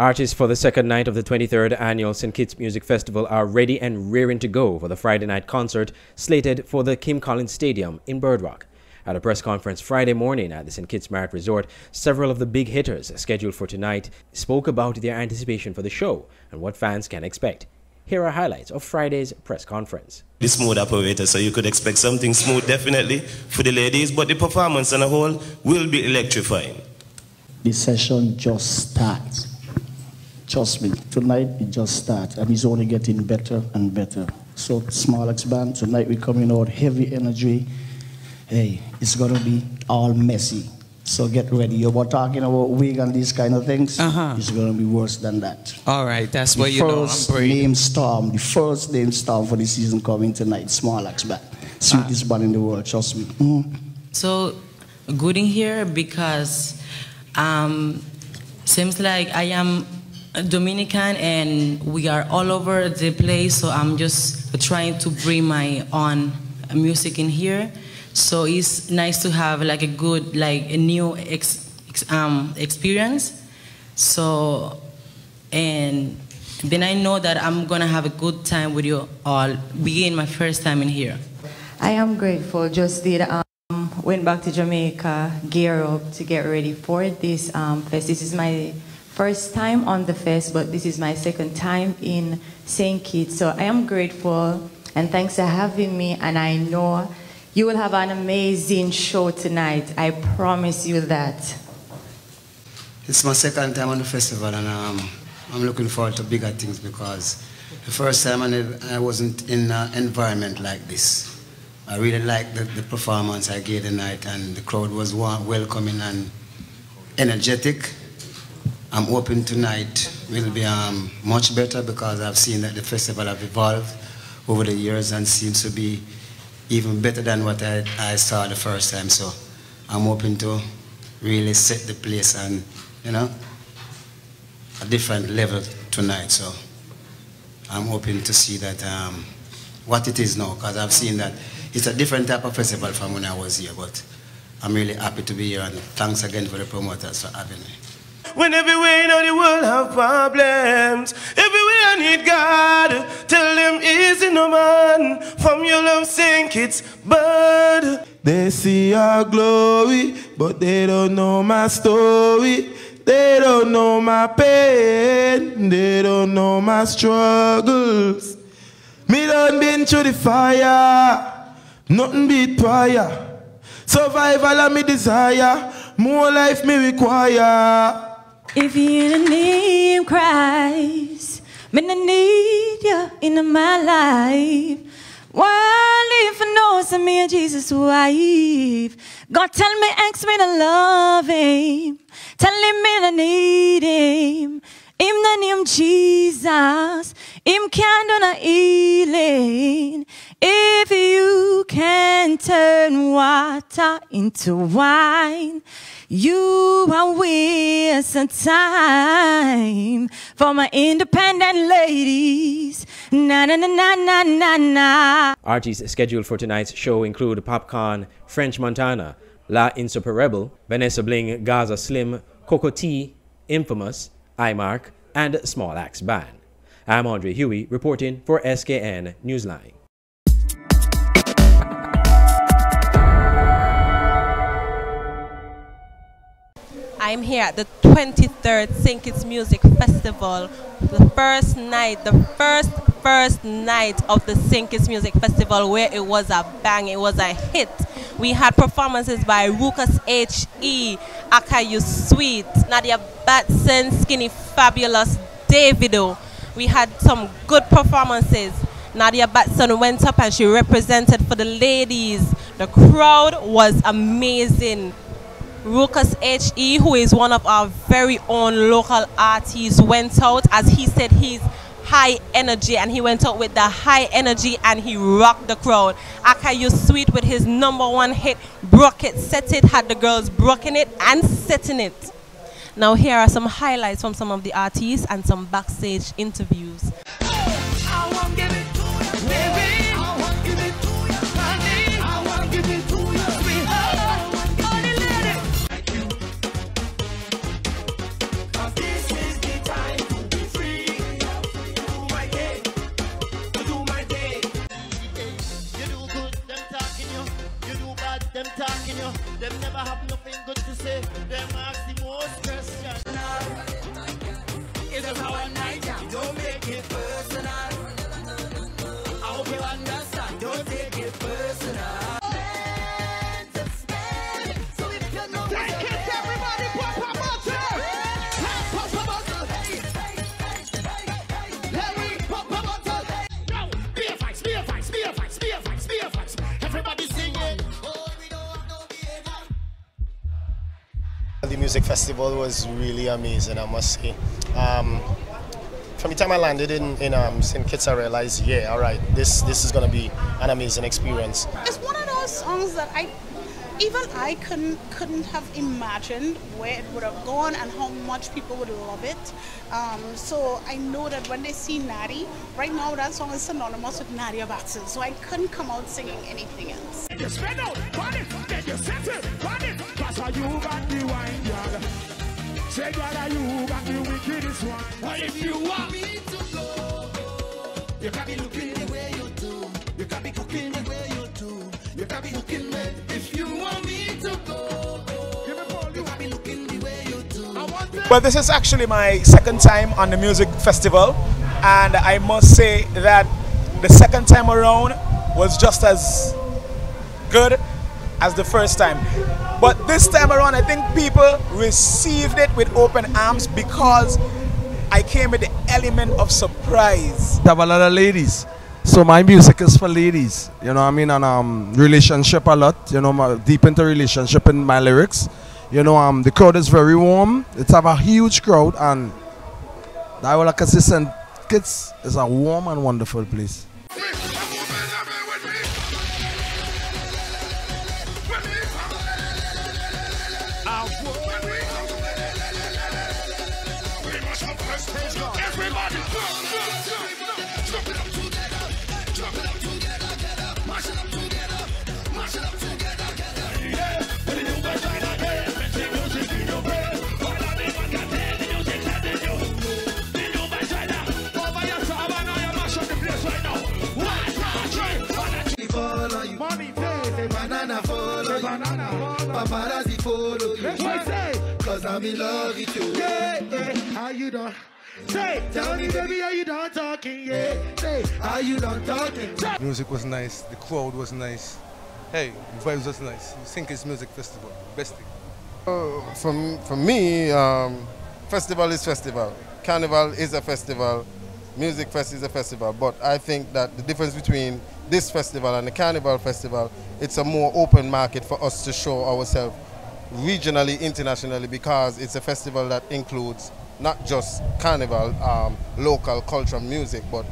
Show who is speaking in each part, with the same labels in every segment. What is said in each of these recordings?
Speaker 1: Artists for the second night of the 23rd annual St. Kitts Music Festival are ready and rearing to go for the Friday night concert slated for the Kim Collins Stadium in Bird Rock. At a press conference Friday morning at the St. Kitts Marriott Resort, several of the big hitters scheduled for tonight spoke about their anticipation for the show and what fans can expect. Here are highlights of Friday's press conference.
Speaker 2: The smooth operator, so you could expect something smooth definitely for the ladies, but the performance on a whole will be electrifying.
Speaker 3: The session just starts. Trust me, tonight it just starts and it's only getting better and better. So Small Axe Band, tonight we're coming out heavy energy. Hey, it's gonna be all messy. So get ready. You were talking about wig and these kind of things.
Speaker 4: Uh-huh.
Speaker 3: It's gonna be worse than that.
Speaker 4: All right, that's
Speaker 3: The
Speaker 4: what you know.
Speaker 3: First name storm, the first name storm for the season coming tonight. Small Axe Band, sweetest band in the world. Trust me. Mhm.
Speaker 5: So good in here because um, seems like I am a Dominican and we are all over the place. So I'm just trying to bring my own music in here. So it's nice to have like a good, like a new ex, ex, um, experience. So and then I know that I'm gonna have a good time with you all. Being my first time in here.
Speaker 6: I am grateful. Just did um, went back to Jamaica, gear up to get ready for this um, fest. This is my first time on the fest, but this is my second time in St. Kitts. So I am grateful and thanks for having me. And I know you will have an amazing show tonight. I promise you that.
Speaker 7: It's my second time on the festival, and um, I'm looking forward to bigger things because the first time I, wasn't in an environment like this. I really liked the, the performance I gave tonight, and the crowd was wa- welcoming and energetic. I'm hoping tonight will be um, much better because I've seen that the festival have evolved over the years and seems to be even better than what I, I saw the first time. So I'm hoping to really set the place and, you know, a different level tonight. So I'm hoping to see that um, what it is now, because I've seen that it's a different type of festival from when I was here. But I'm really happy to be here, and thanks again for the promoters for having me.
Speaker 2: When everywhere in the world have problems, everywhere I need God. Tell them easy no man, from your love sink it's bad.
Speaker 8: They see our glory, but they don't know my story. They don't know my pain, they don't know my struggles. Me done been through the fire, nothing beat prior. Survival of me desire, more life me require.
Speaker 6: If you need Christ, man, I need you in my life. While if I know some me and Jesus wife, God tell me, ask me to love him. Tell him me I need him. Him the name Jesus. Him can do no healing. If you can turn water into wine, you are wasting time for my independent ladies. Na na na na na na na.
Speaker 1: Artists scheduled for tonight's show include Popcaan, French Montana, La Insuperable, Vanessa Bling, Gaza Slim, Coco T, Infamous, iMark, and Small Axe Band. I'm Andre Huey reporting for SKN Newsline.
Speaker 9: I'm here at the 23rd St. Kitts Music Festival, the first night, the first, first night of the St. Kitts Music Festival where it was a bang, it was a hit. We had performances by Ruckus H.E., Akayu Sweet, Nadia Batson, Skinny Fabulous, Davido. We had some good performances. Nadia Batson went up and she represented for the ladies. The crowd was amazing. Ruckus H.E., who is one of our very own local artists, went out as he said he's high energy and he went out with the high energy and he rocked the crowd. Akayu Sweet with his number one hit, Broke It, Set It, had the girls broken it and setting it. Now here are some highlights from some of the artists and some backstage interviews.
Speaker 4: Music Festival was really amazing, I must say. Um, from the time I landed in, in um, St. Kitts, I realized, yeah, all right, this, this is going to be an amazing experience.
Speaker 10: It's one of those songs that I even I couldn't couldn't have imagined where it would have gone and how much people would love it. Um, so I know that when they see Natty, right now that song is synonymous with Nadia Batson. So I couldn't come out singing anything else.
Speaker 11: Say, girl, you got the wickedest one. And if you want me to go, you can be looking the way you do. You can be cooking the way you do. You can be looking me if you want me to go. Be looking the way you do.
Speaker 12: Well, this is actually my second time on the music festival, and I must say that the second time around was just as good as the first time. But this time around, I think people received it with open arms because I came with the element of surprise.
Speaker 13: have a lot of ladies. So my music is for ladies, you know I mean, and um, relationship a lot, you know, my, deep into relationship in my lyrics. You know, um, the crowd is very warm. It's have a huge crowd, and that will St. Kitts is a warm and wonderful place.
Speaker 14: Paparazzi follow you.
Speaker 11: That's what say.
Speaker 14: Cause I'm in love with you.
Speaker 11: Yeah, yeah. How you doing? Say, tell me, baby, are you done talking? Yeah. Say,
Speaker 14: are you done talking?
Speaker 15: Music was nice. The crowd was nice. Hey, the vibes was nice. You think it's music festival. Best thing.
Speaker 16: Uh, for, for me, um, festival is festival. Carnival is a festival. Music fest is a festival. But I think that the difference between this festival and the Carnival festival, it's a more open market for us to show ourselves regionally, internationally, because it's a festival that includes not just carnival, um, local cultural music, but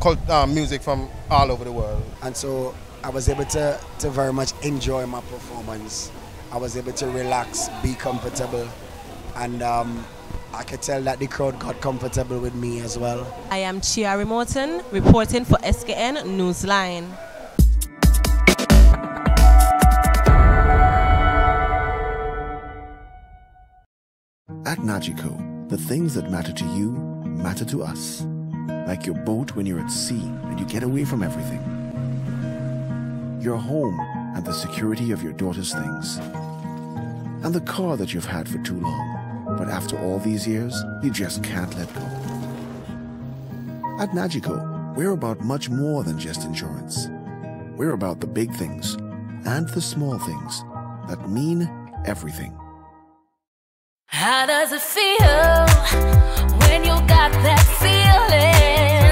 Speaker 16: cult, um, music from all over the world.
Speaker 17: And so I was able to, to very much enjoy my performance. I was able to relax, be comfortable, and um, I could tell that the crowd got comfortable with me as well.
Speaker 9: I am Chiari Morton, reporting for SKN Newsline.
Speaker 18: At Nagico, the things that matter to you matter to us. Like your boat when you're at sea and you get away from everything. Your home and the security of your daughter's things. And the car that you've had for too long, but after all these years, you just can't let go. At Nagico, we're about much more than just insurance. We're about the big things and the small things that mean everything.
Speaker 19: How does it feel when you got that feeling?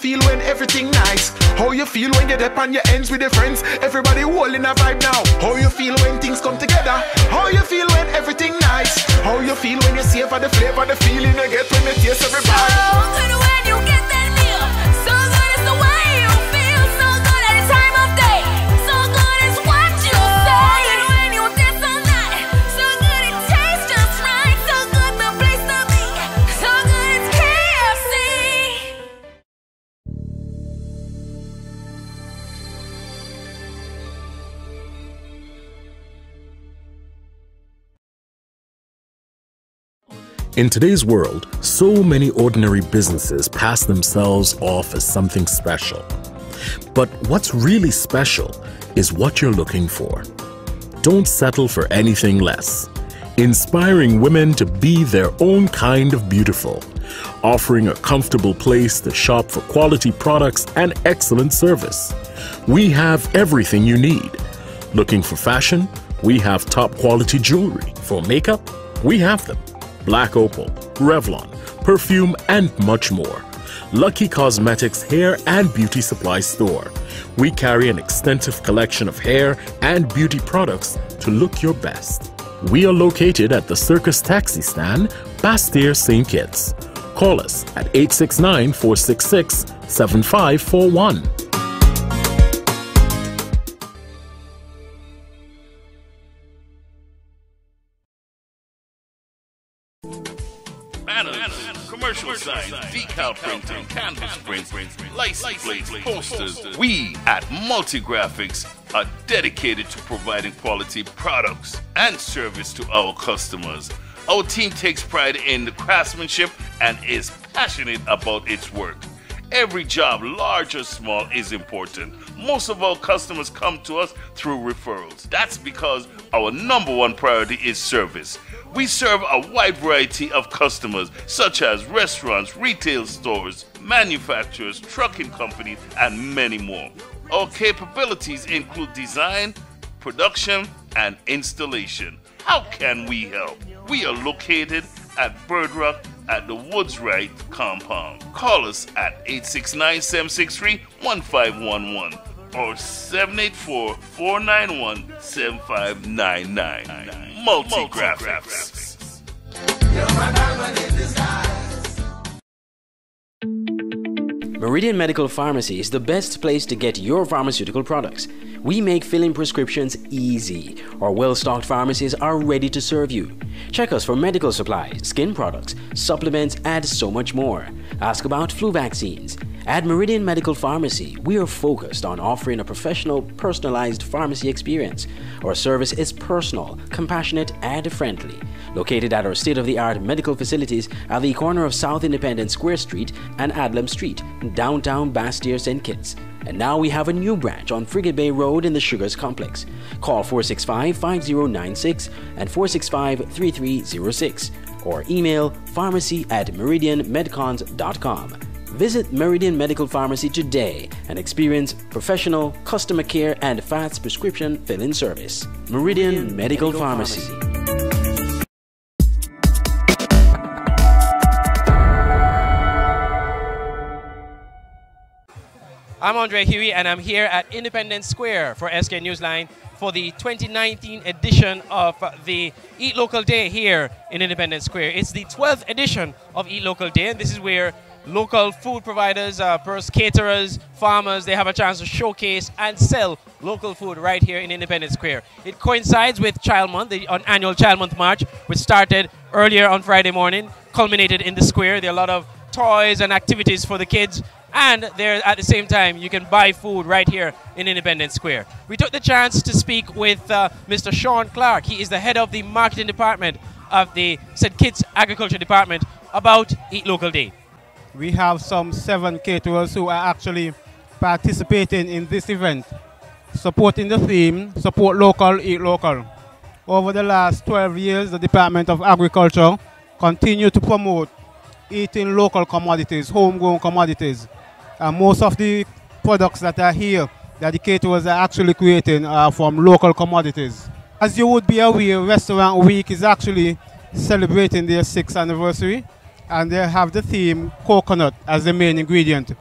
Speaker 19: Feel when
Speaker 8: everything nice? How you feel when you're up on your ends with your friends? Everybody holding a vibe now. How you feel when things come together? How you feel when everything nice? How you feel when you savor the flavor, the feeling you get when you taste every bite?
Speaker 19: So good when you get
Speaker 20: In today's world, so many ordinary businesses pass themselves off as something special. But what's really special is what you're looking for. Don't settle for anything less. Inspiring women to be their own kind of beautiful, offering a comfortable place to shop for quality products and excellent service, We have everything you need. Looking for fashion? We have top quality jewelry. For makeup? We have them. Black Opal, Revlon, perfume, and much more. Lucky Cosmetics Hair and Beauty Supply Store. We carry an extensive collection of hair and beauty products to look your best. We are located at the Circus Taxi Stand, Basseterre, St. Kitts. Call us at 869 466 7541.
Speaker 21: Posters. We at Multigraphics are dedicated to providing quality products and service to our customers. Our team takes pride in the craftsmanship and is passionate about its work. Every job, large or small, is important. Most of our customers come to us through referrals. That's because our number one priority is service. We serve a wide variety of customers, such as restaurants, retail stores, manufacturers, trucking companies, and many more. Our capabilities include design, production, and installation. How can we help? We are located at Bird Rock at the Woods Right compound. Call us at 869 763 1511 or 784 491 7599. Multi Graphics.
Speaker 1: Meridian Medical Pharmacy is the best place to get your pharmaceutical products. We make filling prescriptions easy. Our well-stocked pharmacies are ready to serve you. Check us for medical supplies, skin products, supplements, and so much more. Ask about flu vaccines. At Meridian Medical Pharmacy, we are focused on offering a professional, personalized pharmacy experience. Our service is personal, compassionate, and friendly. Located at our state-of-the-art medical facilities at the corner of South Independence Square Street and Adlam Street, downtown Basseterre, St. Kitts. And now we have a new branch on Frigate Bay Road in the Sugars Complex. Call 465-5096 and 465-3306 or email pharmacy at meridianmedcons.com. Visit Meridian Medical Pharmacy today and experience professional customer care and fast prescription fill-in service. Meridian, Medical, Pharmacy.
Speaker 22: I'm Andre Huey, and I'm here at Independence Square for SK Newsline for the 2019 edition of the Eat Local Day here in Independence Square. It's the 12th edition of Eat Local Day, and this is where local food providers, uh, caterers, farmers, they have a chance to showcase and sell local food right here in Independence Square. It coincides with Child Month, the annual Child Month March, which started earlier on Friday morning, culminated in the square. There are a lot of toys and activities for the kids and there at the same time you can buy food right here in Independence Square. We took the chance to speak with uh, Mr. Sean Clark. He is the head of the marketing department of the St. Kitts Agriculture Department about Eat Local Day.
Speaker 23: We have some seven caterers who are actually participating in this event, supporting the theme, support local, eat local. Over the last 12 years, the Department of Agriculture continued to promote eating local commodities, homegrown commodities. And most of the products that are here that the caterers are actually creating are from local commodities. As you would be aware, Restaurant Week is actually celebrating their sixth anniversary and they have the theme coconut as the main ingredient.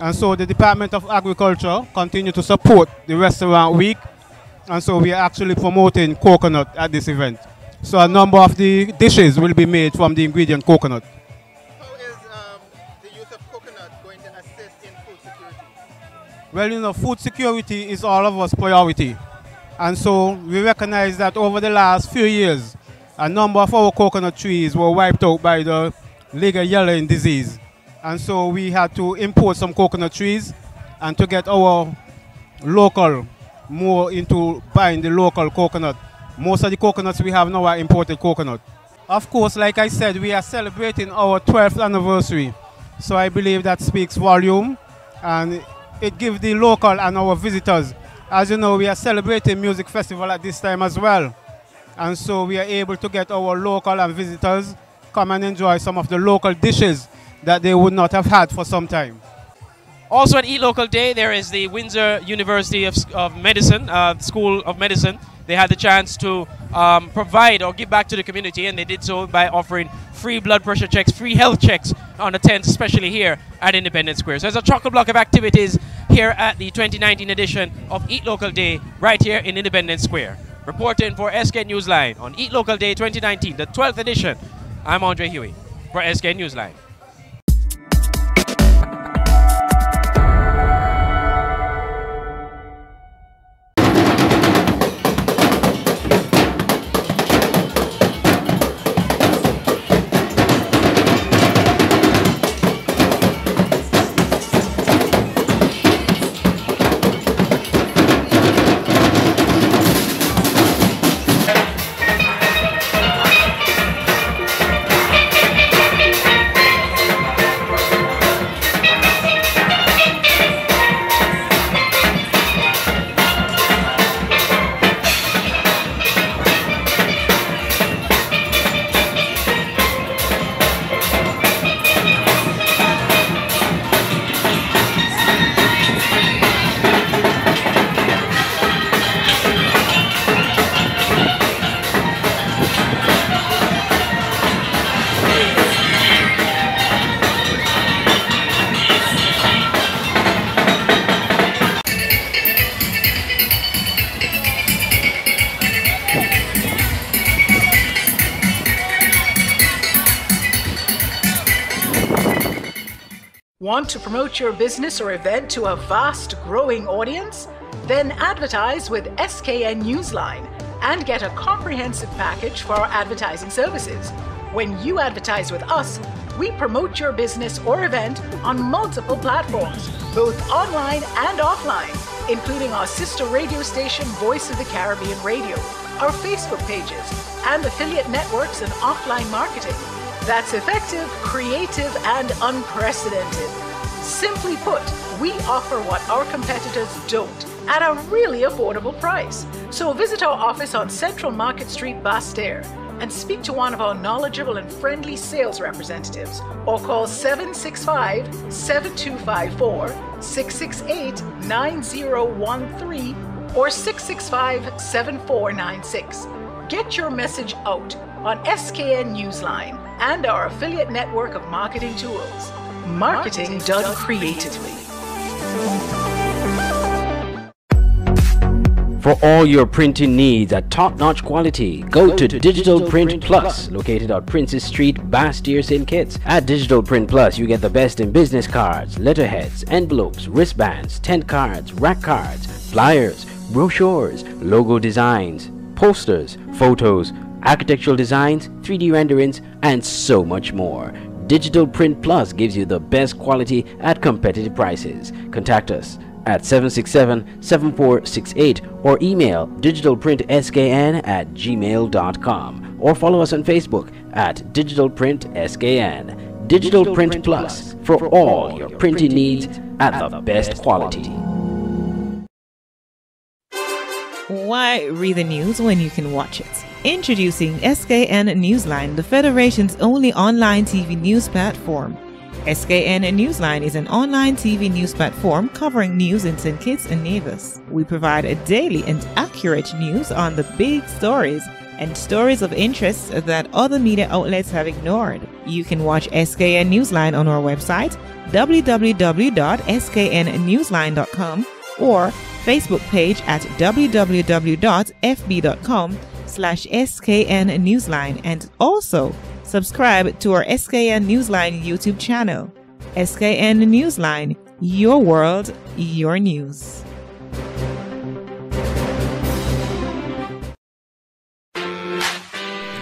Speaker 23: And so the Department of Agriculture continue to support the Restaurant Week and so we are actually promoting coconut at this event. So a number of the dishes will be made from the ingredient coconut.
Speaker 24: How is um, the use of coconut going to assist in food security?
Speaker 23: Well, you know, food security is all of us priority. And so we recognize that over the last few years, a number of our coconut trees were wiped out by the lethal yellowing disease. And so we had to import some coconut trees and to get our local more into buying the local coconut. Most of the coconuts we have now are imported coconut. Of course, like I said, we are celebrating our 12th anniversary. So I believe that speaks volume and it gives the local and our visitors. As you know, we are celebrating music festival at this time as well. And so we are able to get our local and visitors come and enjoy some of the local dishes that they would not have had for some time.
Speaker 22: Also at Eat Local Day, there is the Windsor University of, of Medicine, uh, School of Medicine. They had the chance to um, provide or give back to the community, and they did so by offering free blood pressure checks, free health checks on the 10th, especially here at Independence Square. So there's a chocolate block of activities here at the 2019 edition of Eat Local Day right here in Independence Square. Reporting for SK Newsline on Eat Local Day 2019, the 12th edition, I'm Andre Huey for SK Newsline.
Speaker 25: To promote your business or event to a vast growing audience? Then advertise with SKN Newsline and get a comprehensive package for our advertising services. When you advertise with us, we promote your business or event on multiple platforms, both online and offline, including our sister radio station Voice of the Caribbean Radio, our Facebook pages, and affiliate networks and offline marketing. That's effective, creative, and unprecedented. Simply put, we offer what our competitors don't at a really affordable price. So visit our office on Central Market Street, Basse-Terre, and speak to one of our knowledgeable and friendly sales representatives or call 765 7254 668 9013 or 665 7496. Get your message out on SKN Newsline and our affiliate network of marketing tools. Marketing, done creatively.
Speaker 1: For all your printing needs at top-notch quality, go to Digital Print Plus, located on Princess Street, Basse-Terre, St. Kitts. At Digital Print Plus, you get the best in business cards, letterheads, envelopes, wristbands, tent cards, rack cards, flyers, brochures, logo designs, posters, photos, architectural designs, 3D renderings, and so much more. Digital Print Plus gives you the best quality at competitive prices. Contact us at 767-7468 or email digitalprintskn at gmail.com or follow us on Facebook at digitalprintskn. Digital Print Plus for all your printing needs at the best quality.
Speaker 26: Why read the news when you can watch it? Introducing SKN Newsline, the Federation's only online TV news platform. SKN Newsline is an online TV news platform covering news in St. Kitts and Nevis. We provide a daily and accurate news on the big stories and stories of interest that other media outlets have ignored. You can watch SKN Newsline on our website, www.sknnewsline.com, or Facebook page at www.fb.com slash skn newsline and also subscribe to our skn newsline youtube channel. Skn newsline your world your news.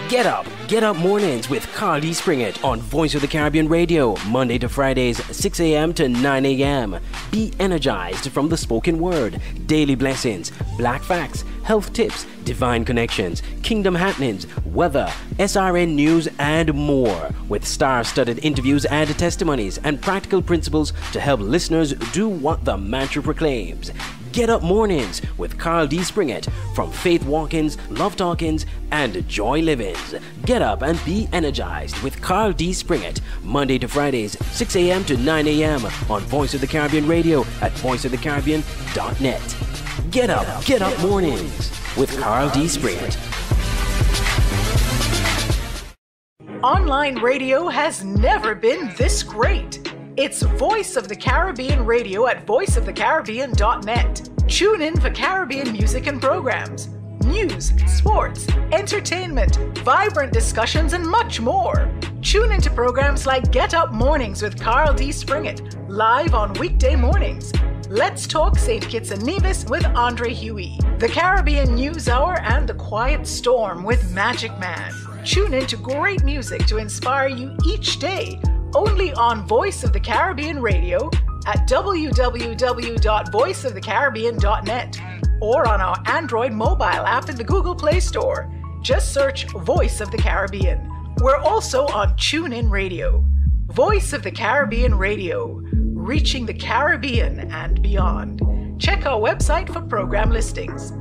Speaker 1: Get up, get up mornings with Carl D. Springett on Voice of the Caribbean Radio, Monday to Fridays, 6 a.m. to 9 a.m. Be energized from the spoken word, daily blessings, black facts, health tips, divine connections, kingdom happenings, weather, SRN news, and more, with star studded interviews and testimonies and practical principles to help listeners do what the mantra proclaims. Get Up Mornings with Carl D. Springett from Faith Walkins, Love Talkins, and Joy Livins. Get up and be energized with Carl D. Springett, Monday to Fridays, 6 a.m. to 9 a.m. on Voice of the Caribbean Radio at voiceofthecaribbean.net. Get up, get up mornings with Carl D. Springett.
Speaker 25: Online radio has never been this great. It's Voice of the Caribbean Radio at voiceofthecaribbean.net. Tune in for Caribbean music and programs, news, sports, entertainment, vibrant discussions, and much more. Tune into programs like Get Up Mornings with Carl D. Springett, live on weekday mornings. Let's Talk St. Kitts and Nevis with Andre Huey. The Caribbean News Hour and The Quiet Storm with Magic Man. Tune in to great music to inspire you each day only on Voice of the Caribbean Radio at www.voiceofthecaribbean.net or on our Android mobile app in the Google Play Store. Just search Voice of the Caribbean. We're also on TuneIn Radio. Voice of the Caribbean Radio, reaching the Caribbean and beyond. Check our website for program listings.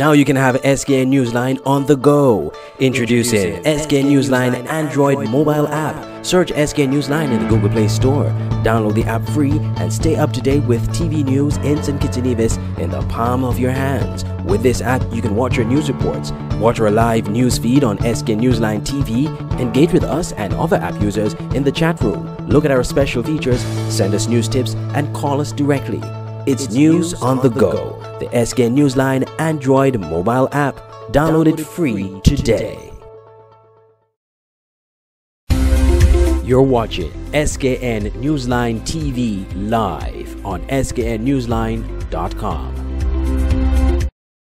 Speaker 1: Now you can have SKN Newsline on the go. Introducing SKN Newsline Android mobile app. Search SKN Newsline in the Google Play Store. Download the app free and stay up to date with TV news in St. Kitts and Nevis in the palm of your hands. With this app, you can watch your news reports, watch our live news feed on SKN Newsline TV, engage with us and other app users in the chat room, look at our special features, send us news tips, and call us directly. It's, news, on the go. The SKN Newsline Android mobile app. Download it free today. You're watching SKN Newsline TV live on sknnewsline.com.